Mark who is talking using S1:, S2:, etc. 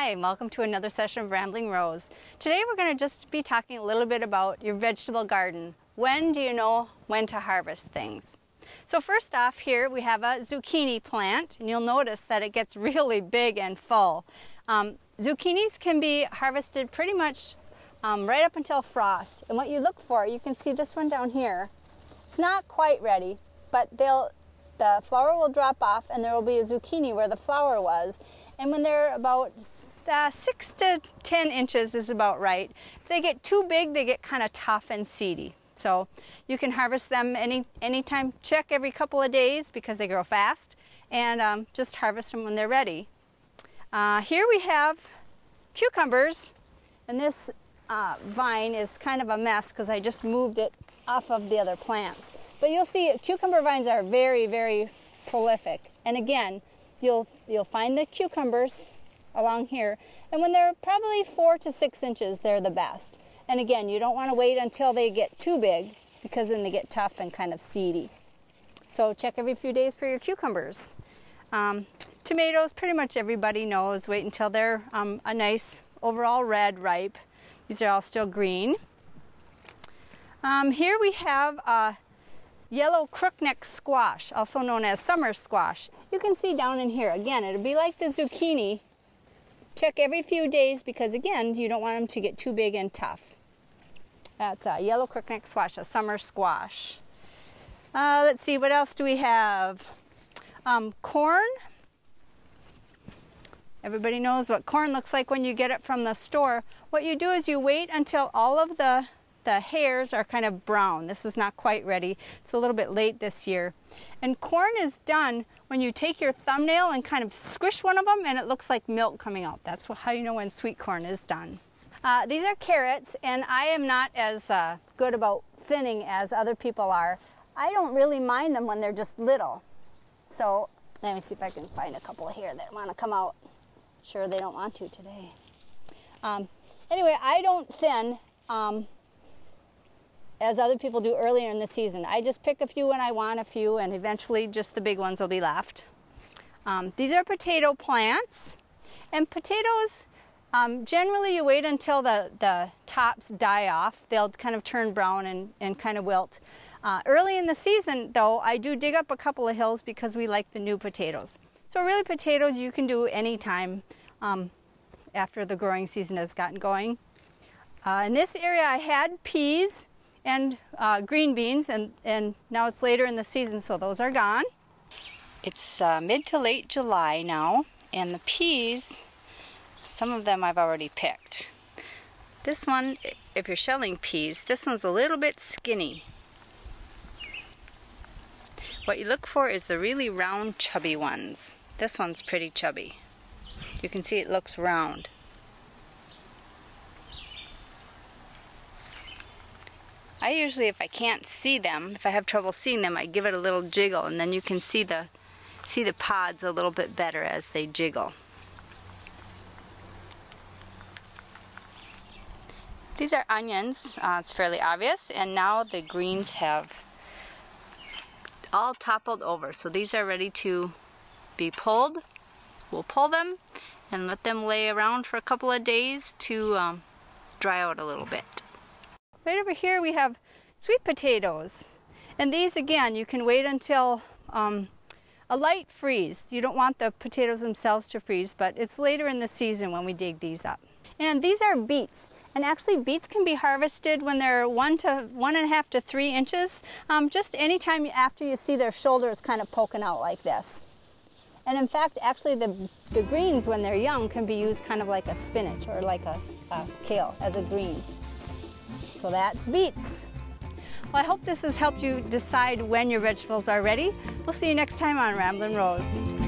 S1: Hi, welcome to another session of Rambling Rose. Today we're going to just be talking a little bit about your vegetable garden. When do you know when to harvest things? So first off here we have a zucchini plant and you'll notice that it gets really big and full. Um, zucchinis can be harvested pretty much um, right up until frost and what you look for, you can see this one down here, it's not quite ready but they'll the flower will drop off and there will be a zucchini where the flower was and when they're about uh, six to 10 inches is about right. If they get too big, they get kind of tough and seedy. So you can harvest them any anytime. Check every couple of days because they grow fast, and um, just harvest them when they're ready. Uh, here we have cucumbers, and this uh, vine is kind of a mess because I just moved it off of the other plants. But you'll see cucumber vines are very, very prolific. And again, you'll you'll find the cucumbers along here. And when they're probably four to six inches, they're the best. And again, you don't want to wait until they get too big because then they get tough and kind of seedy. So check every few days for your cucumbers. Um, tomatoes, pretty much everybody knows. Wait until they're um, a nice overall red, ripe. These are all still green. Um, here we have a yellow crookneck squash, also known as summer squash. You can see down in here, again, it'll be like the zucchini. Check every few days because, again, you don't want them to get too big and tough. That's a yellow crookneck squash, a summer squash. Uh, let's see, what else do we have? Um, corn. Everybody knows what corn looks like when you get it from the store. What you do is you wait until all of the the hairs are kind of brown. This is not quite ready. It's a little bit late this year. And corn is done when you take your thumbnail and kind of squish one of them and it looks like milk coming out. That's how you know when sweet corn is done. Uh, these are carrots and I am not as uh, good about thinning as other people are. I don't really mind them when they're just little. So let me see if I can find a couple here that want to come out. Sure, they don't want to today. Um, anyway, I don't thin. Um, as other people do earlier in the season. I just pick a few when I want a few, and eventually just the big ones will be left. Um, these are potato plants, and potatoes, um, generally you wait until the, the tops die off. They'll kind of turn brown and, and kind of wilt. Uh, early in the season, though, I do dig up a couple of hills because we like the new potatoes. So really potatoes you can do anytime um, after the growing season has gotten going. Uh, in this area I had peas and uh, green beans, and, and now it's later in the season, so those are gone. It's uh, mid to late July now, and the peas, some of them I've already picked. This one, if you're shelling peas, this one's a little bit skinny. What you look for is the really round, chubby ones. This one's pretty chubby. You can see it looks round. I usually, if I can't see them, if I have trouble seeing them, I give it a little jiggle and then you can see the, see the pods a little bit better as they jiggle. These are onions, uh, it's fairly obvious, and now the greens have all toppled over. So these are ready to be pulled. We'll pull them and let them lay around for a couple of days to um, dry out a little bit. Right over here we have sweet potatoes. And these again, you can wait until um, a light freeze. You don't want the potatoes themselves to freeze, but it's later in the season when we dig these up. And these are beets. And actually beets can be harvested when they're one to one and a half to three inches, um, just anytime after you see their shoulders kind of poking out like this. And in fact, actually the, the greens when they're young can be used kind of like a spinach or like a, a kale as a green. So that's beets. Well, I hope this has helped you decide when your vegetables are ready. We'll see you next time on Ramblin' Rose.